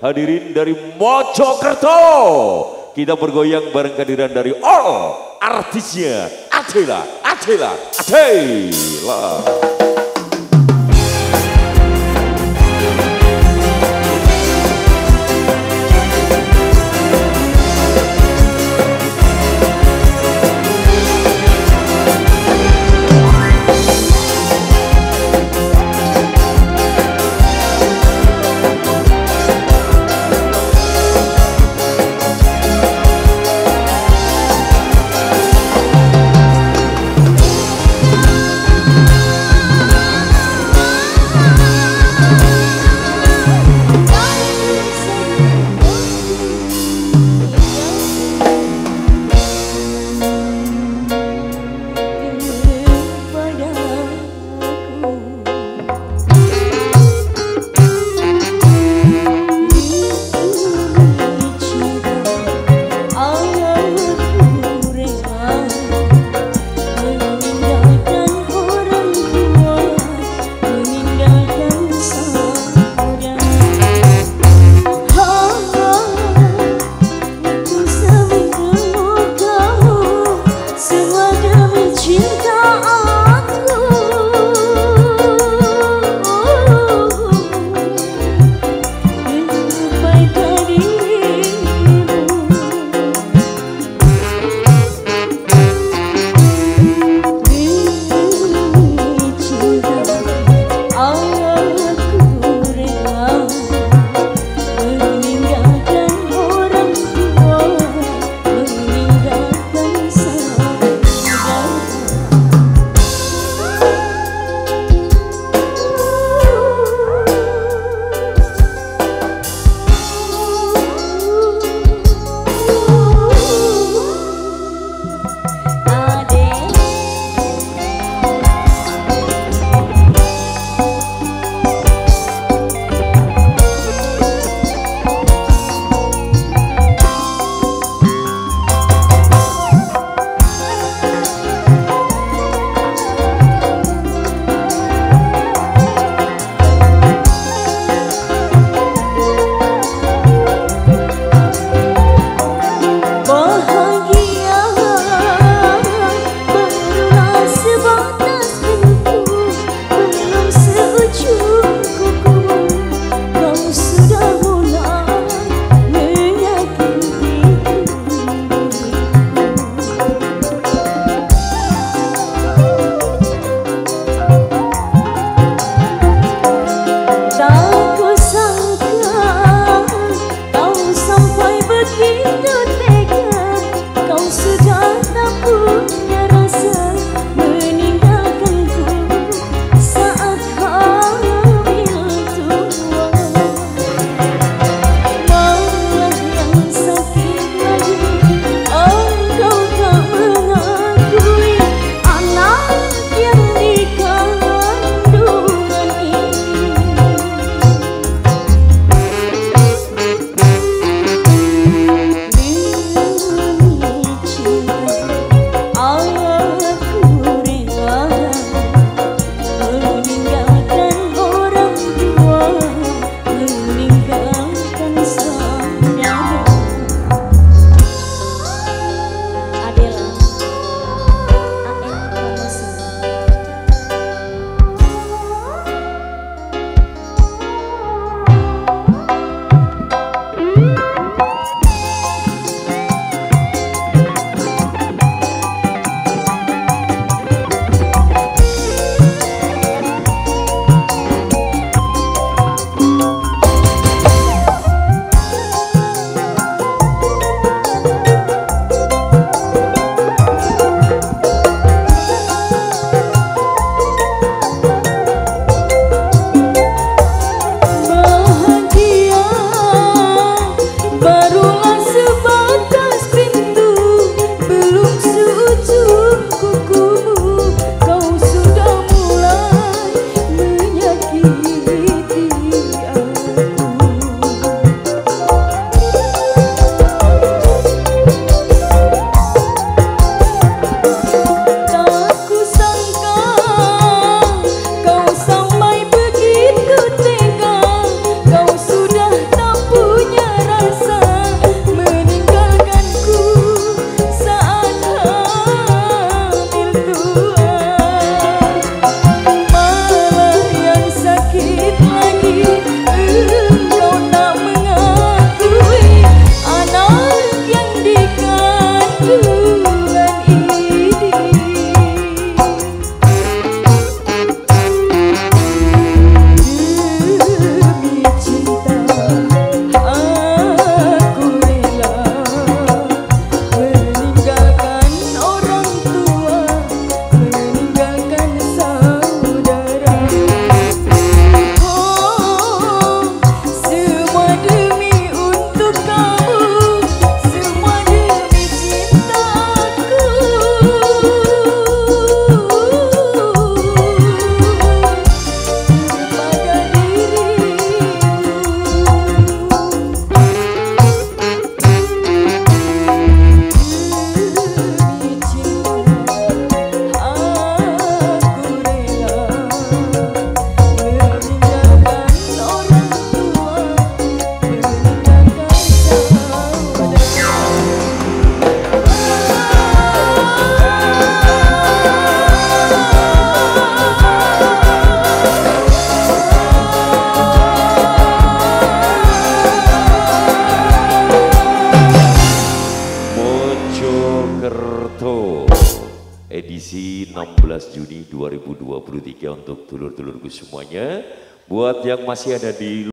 hadirin dari Mojokerto. Kita bergoyang bareng kehadiran dari all artisnya Adela Adela Adela edisi 16 Juni 2023 untuk dulur-dulurku semuanya. Buat yang masih ada di